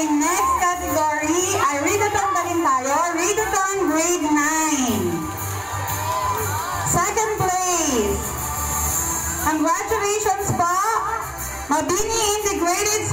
ating next category ay readathon pa rin tayo. Readathon grade 9. Second place. Congratulations po, Mabini Integrated School.